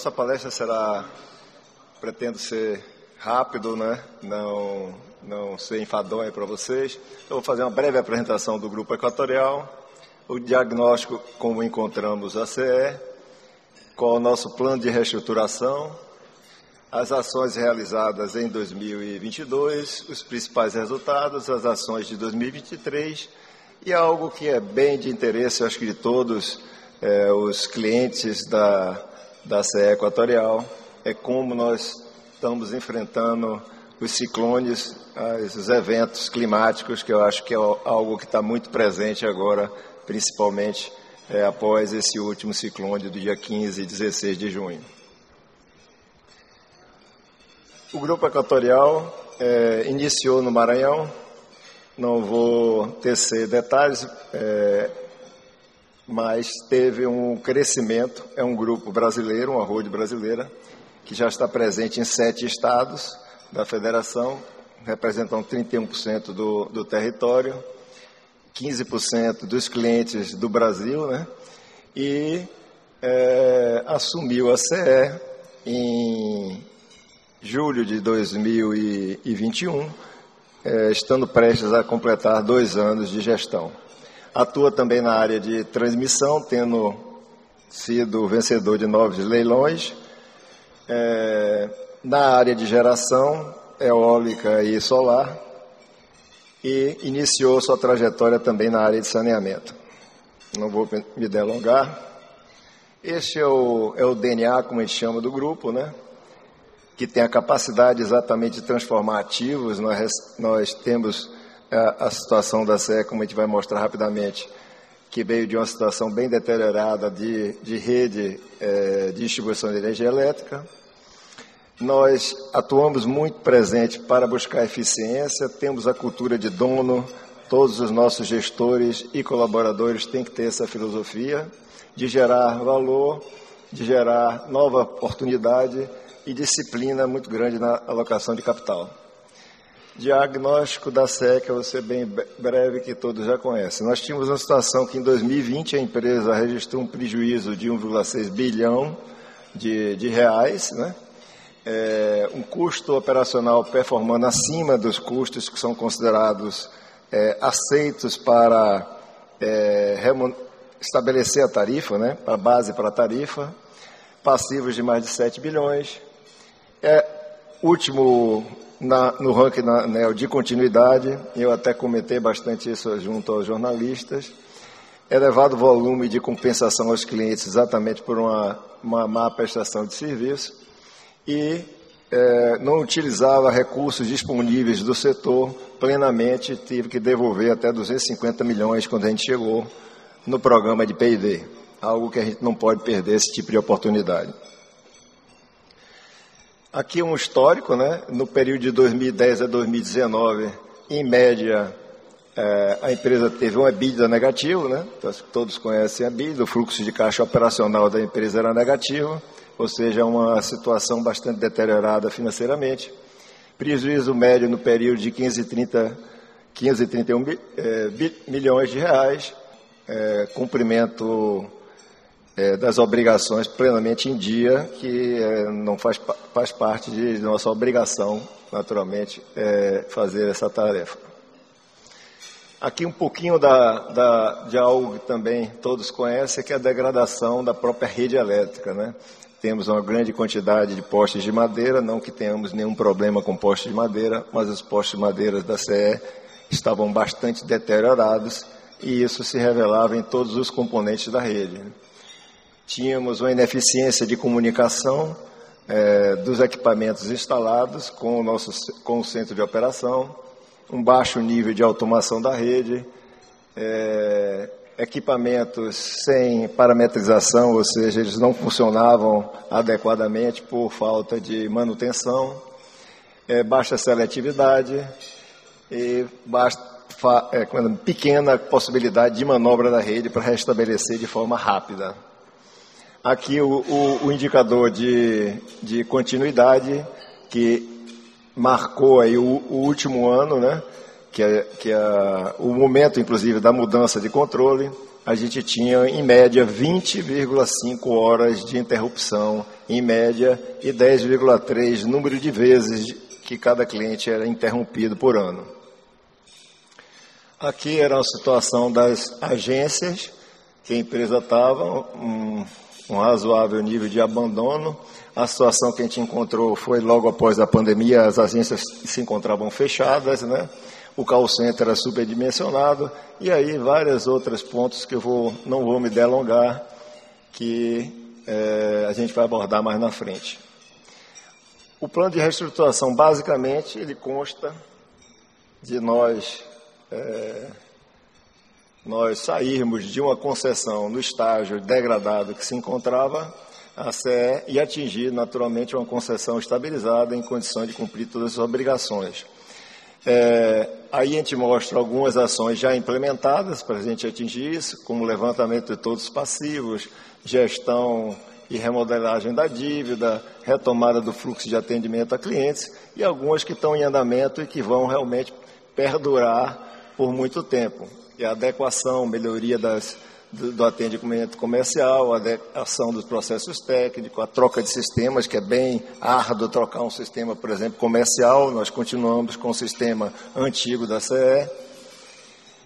nossa palestra será, pretendo ser rápido, né? Não, não ser enfadonho para vocês. Eu vou fazer uma breve apresentação do Grupo Equatorial, o diagnóstico como encontramos a CE, qual o nosso plano de reestruturação, as ações realizadas em 2022, os principais resultados, as ações de 2023 e algo que é bem de interesse, acho que de todos é, os clientes da, da CE Equatorial, é como nós estamos enfrentando os ciclones, esses eventos climáticos, que eu acho que é algo que está muito presente agora principalmente é, após esse último ciclone do dia 15 e 16 de junho. O Grupo Equatorial é, iniciou no Maranhão, não vou tecer detalhes, é, mas teve um crescimento, é um grupo brasileiro, uma road brasileira, que já está presente em sete estados da federação, representam 31% do, do território, 15% dos clientes do Brasil, né? E é, assumiu a CE em julho de 2021, é, estando prestes a completar dois anos de gestão. Atua também na área de transmissão, tendo sido vencedor de nove leilões. É, na área de geração, eólica e solar, e iniciou sua trajetória também na área de saneamento. Não vou me delongar. Este é o, é o DNA, como a gente chama, do grupo, né? que tem a capacidade exatamente de transformar ativos. Nós, nós temos a, situação da SE, como a gente vai mostrar rapidamente, que veio de uma situação bem deteriorada de, de rede é, de distribuição de energia elétrica nós atuamos muito presente para buscar eficiência, temos a cultura de dono, todos os nossos gestores e colaboradores têm que ter essa filosofia de gerar valor, de gerar nova oportunidade e disciplina muito grande na alocação de capital. Diagnóstico da SEC, eu vou ser bem breve, que todos já conhecem. Nós tínhamos uma situação que em 2020 a empresa registrou um prejuízo de 1,6 bilhão de, de reais, né? é, um custo operacional performando acima dos custos que são considerados é, aceitos para é, estabelecer a tarifa, né, a base para a tarifa, passivos de mais de 7 bilhões. É, último na, no ranking na, né, de continuidade, eu até comentei bastante isso junto aos jornalistas, elevado volume de compensação aos clientes exatamente por uma, uma má prestação de serviço e é, não utilizava recursos disponíveis do setor plenamente, tive que devolver até 250 milhões quando a gente chegou no programa de P&D, algo que a gente não pode perder esse tipo de oportunidade. Aqui um histórico, né? No período de 2010 a 2019, em média, é, a empresa teve um EBITDA negativo, né? Todos conhecem a EBITDA, o fluxo de caixa operacional da empresa era negativo ou seja, uma situação bastante deteriorada financeiramente. Prejuízo médio no período de 15 30, 15 31 é, milhões de reais, é, cumprimento é, das obrigações plenamente em dia, que é, não faz, faz parte de nossa obrigação, naturalmente, é, fazer essa tarefa. Aqui um pouquinho da, da, de algo que também todos conhecem, que é a degradação da própria rede elétrica. Né? Temos uma grande quantidade de postes de madeira, não que tenhamos nenhum problema com postes de madeira, mas os postes de madeira da CE estavam bastante deteriorados e isso se revelava em todos os componentes da rede. Tínhamos uma ineficiência de comunicação é, dos equipamentos instalados com o, nosso, com o centro de operação, um baixo nível de automação da rede, é, equipamentos sem parametrização, ou seja, eles não funcionavam adequadamente por falta de manutenção, é, baixa seletividade e baixa, é, pequena possibilidade de manobra da rede para restabelecer de forma rápida. Aqui o, o, o indicador de, de continuidade que marcou aí o, o último ano, né? que é, que é o momento, inclusive, da mudança de controle. a gente tinha, em média, 20,5 horas de interrupção, em média, e 10,3 número de vezes que cada cliente era interrompido por ano. Aqui era a situação das agências, que a empresa estava, um, um razoável nível de abandono. A situação que a gente encontrou foi logo após a pandemia, as agências se encontravam fechadas, né? o call center era superdimensionado, e aí vários outros pontos que eu vou, não vou me delongar, que é, a gente vai abordar mais na frente. O plano de reestruturação, basicamente, ele consta de nós, é, nós sairmos de uma concessão no estágio degradado que se encontrava a CE e atingir, naturalmente, uma concessão estabilizada em condição de cumprir todas as obrigações. É, aí a gente mostra algumas ações já implementadas para a gente atingir isso, como levantamento de todos os passivos, gestão e remodelagem da dívida, retomada do fluxo de atendimento a clientes e algumas que estão em andamento e que vão realmente perdurar por muito tempo. E a adequação, melhoria das do, do atendimento comercial, a adequação dos processos técnicos, a troca de sistemas, que é bem árduo trocar um sistema, por exemplo, comercial, nós continuamos com o sistema antigo da CE.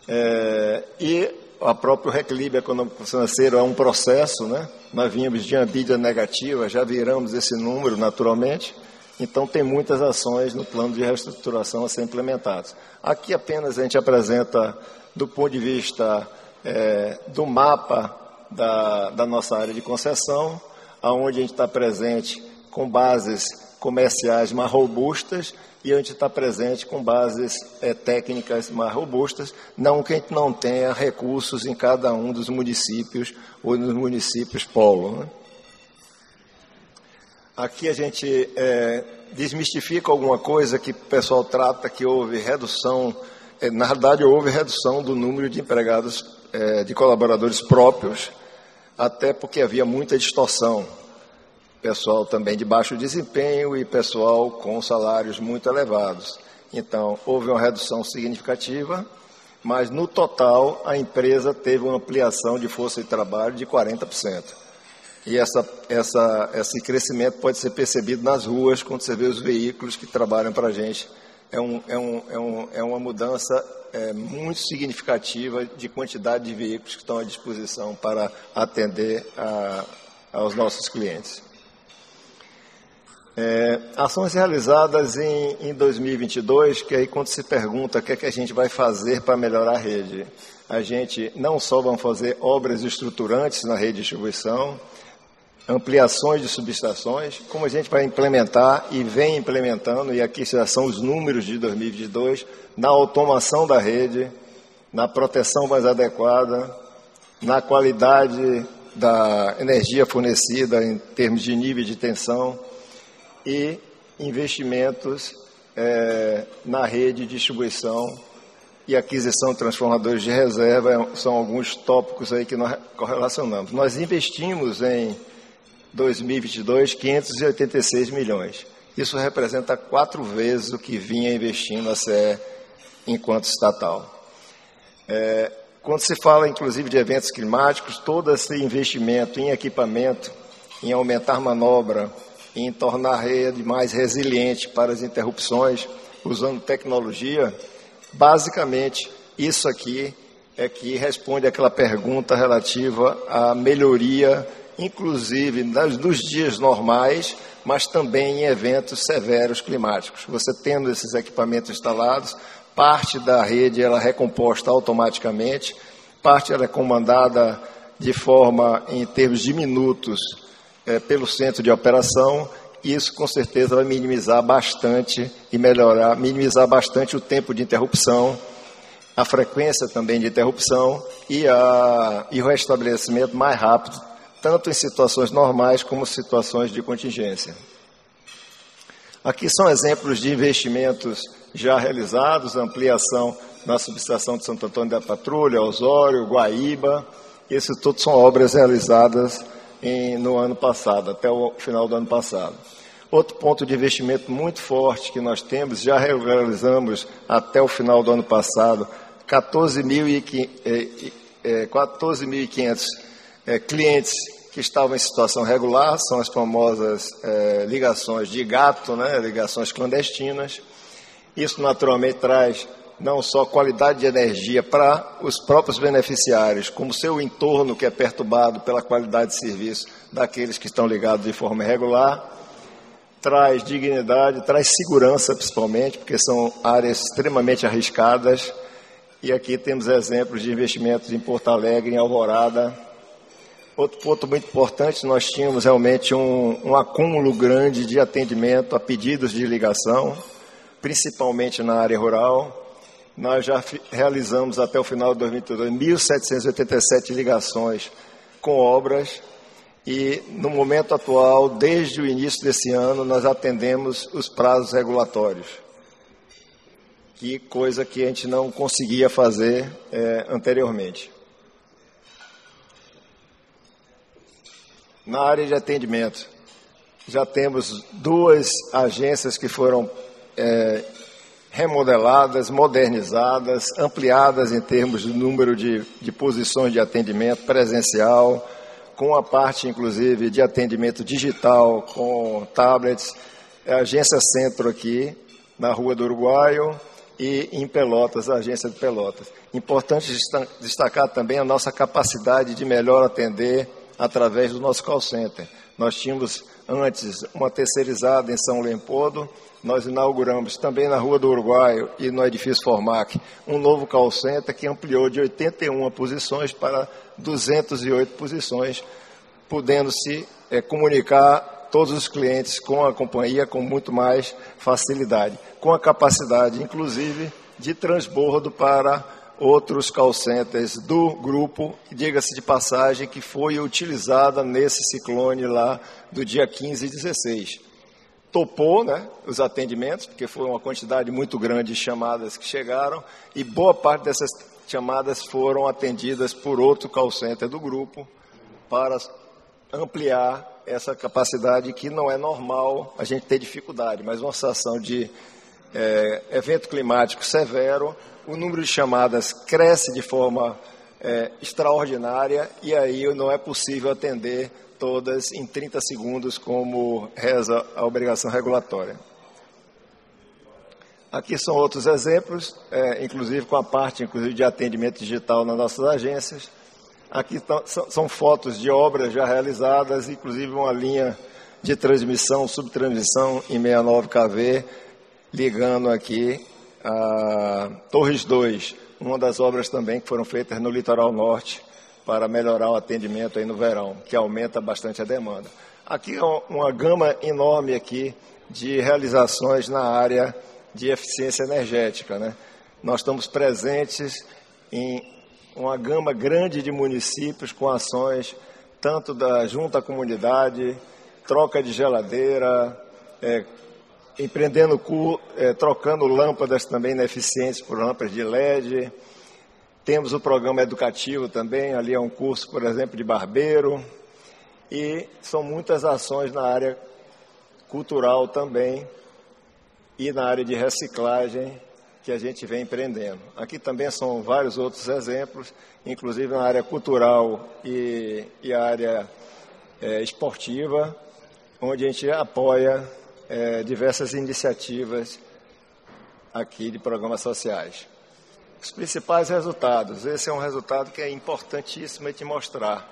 É, e o próprio reequilíbrio econômico-financeiro é um processo, né? Nós vínhamos de uma bíblia negativa, já viramos esse número naturalmente, então tem muitas ações no plano de reestruturação a ser implementadas. Aqui apenas a gente apresenta, do ponto de vista é, do mapa da, da, nossa área de concessão, aonde a gente está presente com bases comerciais mais robustas e a gente está presente com bases é, técnicas mais robustas, não que a gente não tenha recursos em cada um dos municípios ou nos municípios polo. Né? Aqui a gente é, desmistifica alguma coisa que o pessoal trata que houve redução, na verdade houve redução do número de empregados é, de colaboradores próprios, até porque havia muita distorção. Pessoal também de baixo desempenho e pessoal com salários muito elevados. Então, houve uma redução significativa, mas no total a empresa teve uma ampliação de força de trabalho de 40%. E essa, essa, esse crescimento pode ser percebido nas ruas, quando você vê os veículos que trabalham para a gente. É, um, é, um, é, um, é uma mudança é, muito significativa de quantidade de veículos que estão à disposição para atender a, aos nossos clientes. É, ações realizadas em, em 2022, que aí quando se pergunta o que, é que a gente vai fazer para melhorar a rede, a gente não só vai fazer obras estruturantes na rede de distribuição, ampliações de subestações, como a gente vai implementar e vem implementando, e aqui já são os números de 2022, na automação da rede, na proteção mais adequada, na qualidade da energia fornecida em termos de nível de tensão e investimentos é, na rede de distribuição e aquisição de transformadores de reserva são alguns tópicos aí que nós correlacionamos. Nós investimos em 2022, 586 milhões. Isso representa quatro vezes o que vinha investindo a CE enquanto estatal. É, quando se fala, inclusive, de eventos climáticos, todo esse investimento em equipamento, em aumentar manobra, em tornar a rede mais resiliente para as interrupções, usando tecnologia, basicamente, isso aqui é que responde àquela pergunta relativa à melhoria inclusive nos dias normais, mas também em eventos severos climáticos. Você tendo esses equipamentos instalados, parte da rede ela é recomposta automaticamente, parte ela é comandada de forma, em termos de minutos, é, pelo centro de operação. Isso com certeza vai minimizar bastante e melhorar, minimizar bastante o tempo de interrupção, a frequência também de interrupção e, a, e o restabelecimento mais rápido tanto em situações normais como situações de contingência. Aqui são exemplos de investimentos já realizados, ampliação na subestação de Santo Antônio da Patrulha, Osório, Guaíba. Esses todos são obras realizadas em, no ano passado, até o final do ano passado. Outro ponto de investimento muito forte que nós temos, já realizamos até o final do ano passado, 14 mil e é, 14.500 clientes que estavam em situação regular, são as famosas é, ligações de gato, né, ligações clandestinas. Isso naturalmente traz não só qualidade de energia para os próprios beneficiários, como seu entorno que é perturbado pela qualidade de serviço daqueles que estão ligados de forma irregular, traz dignidade, traz segurança principalmente, porque são áreas extremamente arriscadas. E aqui temos exemplos de investimentos em Porto Alegre, em Alvorada. Outro ponto muito importante, nós tínhamos realmente um, um acúmulo grande de atendimento a pedidos de ligação, principalmente na área rural. Nós já realizamos até o final de 2022 1.787 ligações com obras e no momento atual, desde o início desse ano, nós atendemos os prazos regulatórios. Que coisa que a gente não conseguia fazer é, anteriormente. Na área de atendimento, já temos duas agências que foram é, remodeladas, modernizadas, ampliadas em termos de número de, de posições de atendimento presencial, com a parte, inclusive, de atendimento digital, com tablets, é a Agência Centro aqui, na Rua do Uruguaio, e em Pelotas, a Agência de Pelotas. Importante destacar também a nossa capacidade de melhor atender através do nosso call center. Nós tínhamos antes uma terceirizada em São Leopoldo, nós inauguramos também na Rua do Uruguaio e no edifício Formac um novo call center que ampliou de 81 posições para 208 posições, podendo se é, comunicar todos os clientes com a companhia com muito mais facilidade, com a capacidade, inclusive, de transbordo para outros call centers do grupo, diga-se de passagem, que foi utilizada nesse ciclone lá do dia 15 e 16 topou né, os atendimentos, porque foi uma quantidade muito grande de chamadas que chegaram, e boa parte dessas chamadas foram atendidas por outro call center do grupo para ampliar essa capacidade que não é normal a gente ter dificuldade, mas uma situação de é, evento climático severo, o número de chamadas cresce de forma é, extraordinária e aí não é possível atender todas em 30 segundos, como reza a obrigação regulatória. Aqui são outros exemplos, é, inclusive com a parte inclusive, de atendimento digital nas nossas agências. Aqui são, são fotos de obras já realizadas, inclusive uma linha de transmissão, subtransmissão em 69 kV, ligando aqui a Torres 2, uma das obras também que foram feitas no litoral norte, para melhorar o atendimento aí no verão, que aumenta bastante a demanda. Aqui é uma gama enorme aqui de realizações na área de eficiência energética. Né? Nós estamos presentes em uma gama grande de municípios com ações tanto da junta comunidade, troca de geladeira, é, empreendendo, é, trocando lâmpadas também ineficientes por lâmpadas de LED, temos o programa educativo também, ali é um curso, por exemplo, de barbeiro. E são muitas ações na área cultural também e na área de reciclagem que a gente vem empreendendo. Aqui também são vários outros exemplos, inclusive na área cultural e, e área é, esportiva, onde a gente apoia é, diversas iniciativas aqui de programas sociais. Os principais resultados. Esse é um resultado que é importantíssimo te mostrar.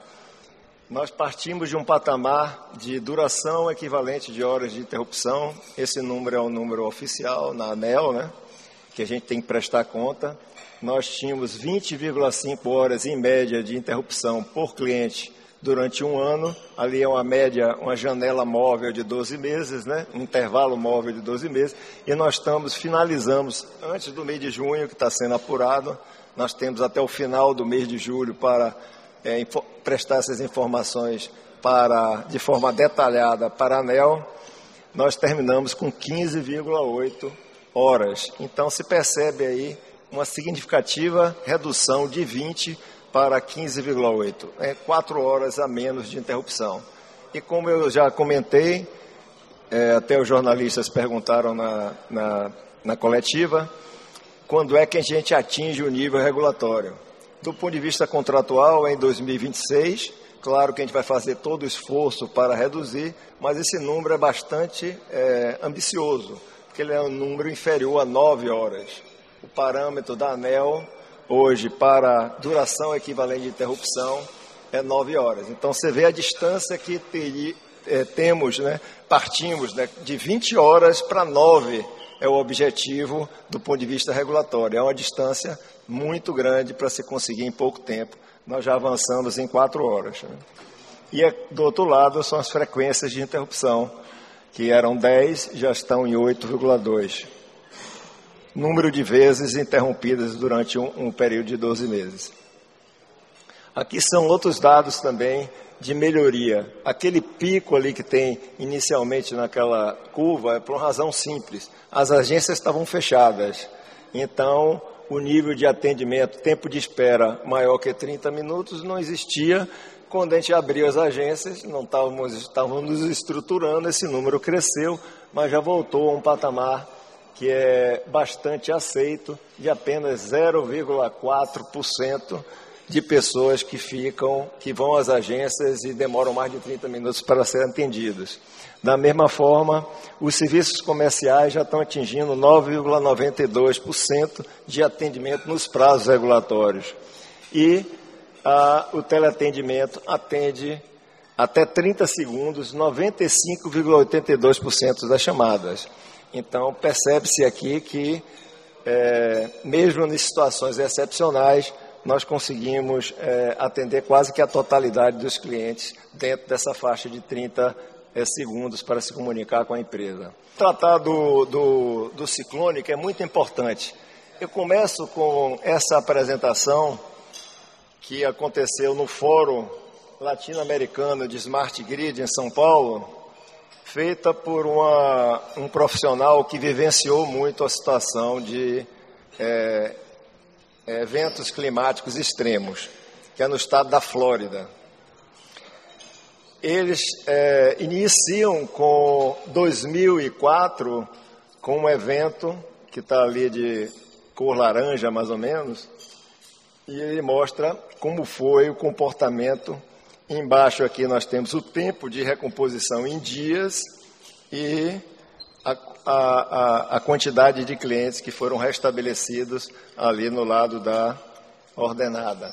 Nós partimos de um patamar de duração equivalente de horas de interrupção. Esse número é um número oficial na ANEL, né? Que a gente tem que prestar conta. Nós tínhamos 20,5 horas em média de interrupção por cliente durante um ano. Ali é uma média, uma janela móvel de 12 meses, né? um intervalo móvel de 12 meses. E nós estamos, finalizamos antes do mês de junho, que está sendo apurado. Nós temos até o final do mês de julho para é, prestar essas informações para, de forma detalhada para a ANEL. Nós terminamos com 15,8 horas. Então se percebe aí uma significativa redução de 20 para 15,8. É quatro horas a menos de interrupção. E como eu já comentei, é, até os jornalistas perguntaram na, na, na coletiva, quando é que a gente atinge o nível regulatório? Do ponto de vista contratual, em 2026, claro que a gente vai fazer todo o esforço para reduzir, mas esse número é bastante é, ambicioso, porque ele é um número inferior a nove horas. O parâmetro da ANEL, hoje, para duração equivalente de interrupção, é nove horas. Então, você vê a distância que é, temos, né, partimos né, de 20 horas para nove é o objetivo do ponto de vista regulatório. É uma distância muito grande para se conseguir em pouco tempo. Nós já avançamos em quatro horas. Né? E do outro lado são as frequências de interrupção, que eram 10, já estão em 8,2. Número de vezes interrompidas durante um, um período de 12 meses. Aqui são outros dados também de melhoria. Aquele pico ali que tem inicialmente naquela curva é por uma razão simples. As agências estavam fechadas. Então, o nível de atendimento, tempo de espera maior que 30 minutos não existia. Quando a gente abriu as agências, não estávamos, estávamos estruturando, esse número cresceu, mas já voltou a um patamar que é bastante aceito, de apenas 0,4% de pessoas que ficam, que vão às agências e demoram mais de 30 minutos para serem atendidos. Da mesma forma, os serviços comerciais já estão atingindo 9,92% de atendimento nos prazos regulatórios. E ah, o teleatendimento atende até 30 segundos 95,82% das chamadas. Então, percebe-se aqui que, é, mesmo em situações excepcionais, nós conseguimos é, atender quase que a totalidade dos clientes dentro dessa faixa de 30 é, segundos para se comunicar com a empresa. Tratar do, do, do ciclone, que é muito importante. Eu começo com essa apresentação que aconteceu no Fórum Latino-Americano de Smart Grid em São Paulo, feita por uma, um profissional que vivenciou muito a situação de é, eventos climáticos extremos, que é no estado da Flórida. Eles é, iniciam com 2004 com um evento que está ali de cor laranja, mais ou menos, e ele mostra como foi o comportamento. Embaixo aqui nós temos o tempo de recomposição em dias e a, a, a, quantidade de clientes que foram restabelecidos ali no lado da ordenada.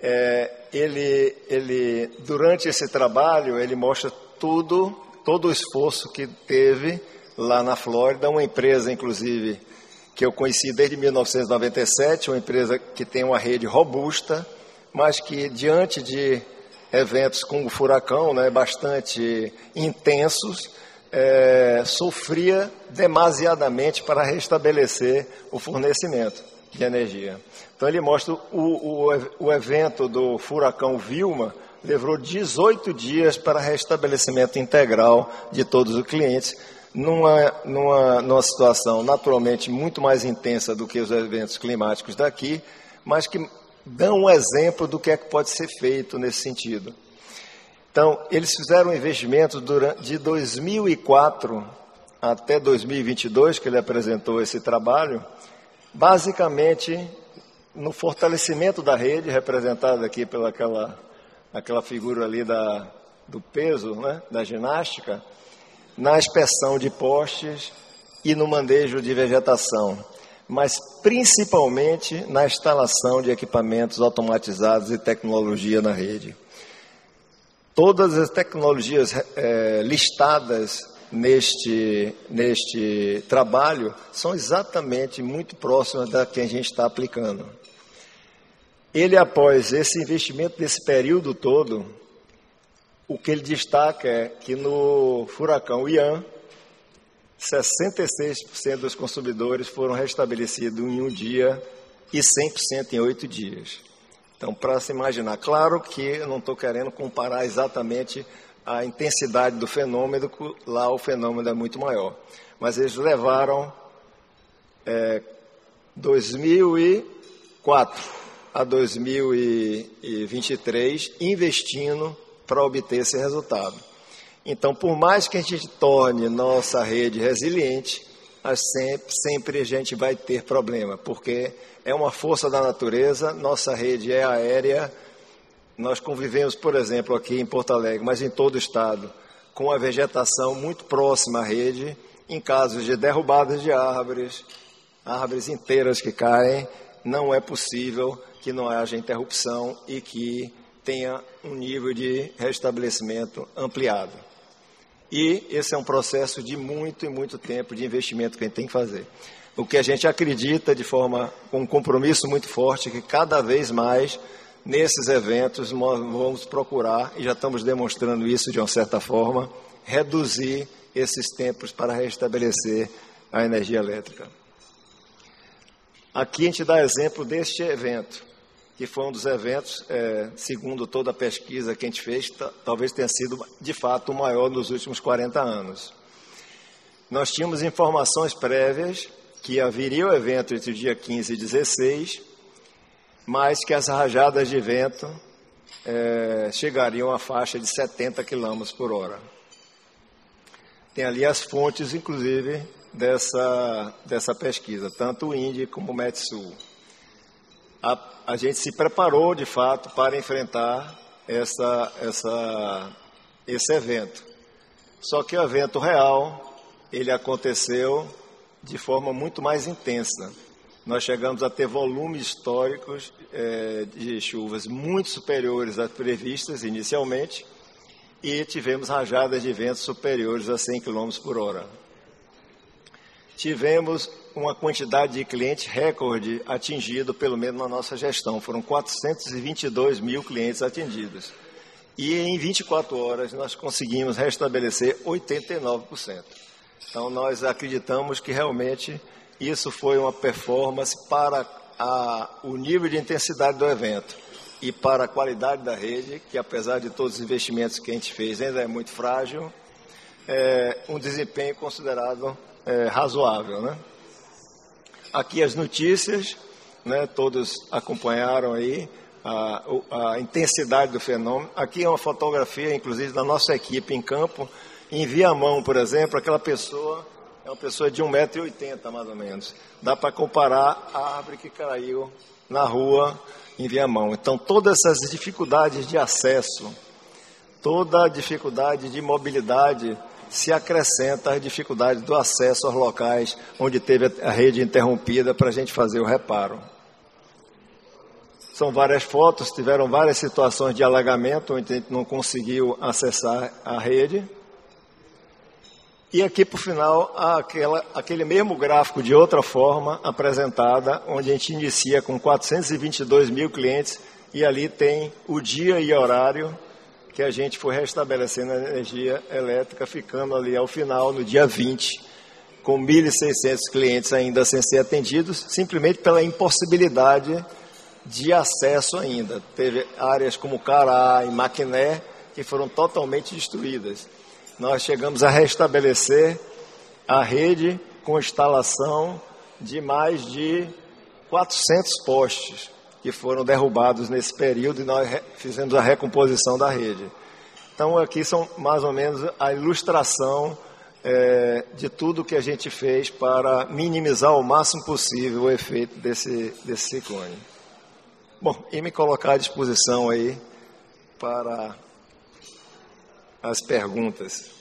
É, ele, ele, durante esse trabalho, ele mostra tudo, todo o esforço que teve lá na Flórida, uma empresa, inclusive, que eu conheci desde 1997, uma empresa que tem uma rede robusta, mas que diante de eventos como o furacão, né, bastante intensos, é, sofria demasiadamente para restabelecer o fornecimento de energia. Então ele mostra o, o, o evento do furacão Vilma levou 18 dias para restabelecimento integral de todos os clientes, numa, numa, numa situação naturalmente muito mais intensa do que os eventos climáticos daqui, mas que dão um exemplo do que é que pode ser feito nesse sentido. Então, eles fizeram um investimento durante, de 2004 até 2022, que ele apresentou esse trabalho, basicamente no fortalecimento da rede, representada aqui pela aquela, aquela figura ali da, do peso, né, da ginástica, na inspeção de postes e no manejo de vegetação, mas principalmente na instalação de equipamentos automatizados e tecnologia na rede. Todas as tecnologias é, listadas neste, neste trabalho são exatamente muito próximas da que a gente está aplicando. Ele, após esse investimento desse período todo, o que ele destaca é que no furacão Ian, 66% dos consumidores foram restabelecidos em um dia e 100% em oito dias. Então, para se imaginar, claro que eu não estou querendo comparar exatamente a intensidade do fenômeno, lá o fenômeno é muito maior. Mas eles levaram é, 2004 a 2023 investindo para obter esse resultado. Então, por mais que a gente torne nossa rede resiliente, sempre, sempre a gente vai ter problema, porque é uma força da natureza, nossa rede é aérea, nós convivemos, por exemplo, aqui em Porto Alegre, mas em todo o estado, com a vegetação muito próxima à rede, em casos de derrubadas de árvores, árvores inteiras que caem, não é possível que não haja interrupção e que tenha um nível de restabelecimento ampliado. E esse é um processo de muito e muito tempo de investimento que a gente tem que fazer. O que a gente acredita de forma, com um compromisso muito forte, que cada vez mais nesses eventos nós vamos procurar, e já estamos demonstrando isso de uma certa forma, reduzir esses tempos para restabelecer a energia elétrica. Aqui a gente dá exemplo deste evento, que foi um dos eventos, é, segundo toda a pesquisa que a gente fez, talvez tenha sido de fato o maior nos últimos 40 anos. Nós tínhamos informações prévias que haveria o evento entre o dia 15 e 16, mas que as rajadas de vento é, chegariam à faixa de 70 km por hora. Tem ali as fontes, inclusive, dessa, dessa pesquisa, tanto o INDE como o METSUL. A, a gente se preparou, de fato, para enfrentar essa, essa, esse evento. Só que o evento real, ele aconteceu de forma muito mais intensa. Nós chegamos a ter volumes históricos é, de chuvas muito superiores às previstas inicialmente, e tivemos rajadas de vento superiores a 100 km por hora. Tivemos uma quantidade de clientes recorde atingido, pelo menos na nossa gestão. Foram 422 mil clientes atendidos. E em 24 horas nós conseguimos restabelecer 89%. Então nós acreditamos que realmente isso foi uma performance para a, o nível de intensidade do evento e para a qualidade da rede, que apesar de todos os investimentos que a gente fez ainda é muito frágil, é um desempenho considerado é, razoável. Né? Aqui as notícias, né, todos acompanharam aí a, a intensidade do fenômeno. Aqui é uma fotografia, inclusive, da nossa equipe em campo, em Viamão, por exemplo, aquela pessoa é uma pessoa de 1,80m mais ou menos. Dá para comparar a árvore que caiu na rua em Viamão. Então, todas essas dificuldades de acesso, toda a dificuldade de mobilidade se acrescenta às dificuldades do acesso aos locais onde teve a rede interrompida para a gente fazer o reparo. São várias fotos, tiveram várias situações de alagamento onde a gente não conseguiu acessar a rede. E aqui, por final, aquela, aquele mesmo gráfico de outra forma apresentada, onde a gente inicia com 422 mil clientes e ali tem o dia e horário que a gente foi restabelecendo a energia elétrica, ficando ali ao final, no dia 20, com 1.600 clientes ainda sem ser atendidos, simplesmente pela impossibilidade de acesso ainda. Teve áreas como Cará e Maquiné que foram totalmente destruídas nós chegamos a restabelecer a rede com instalação de mais de 400 postes que foram derrubados nesse período e nós fizemos a recomposição da rede. Então, aqui são mais ou menos a ilustração é, de tudo que a gente fez para minimizar o máximo possível o efeito desse, desse ciclone. Bom, e me colocar à disposição aí para as perguntas.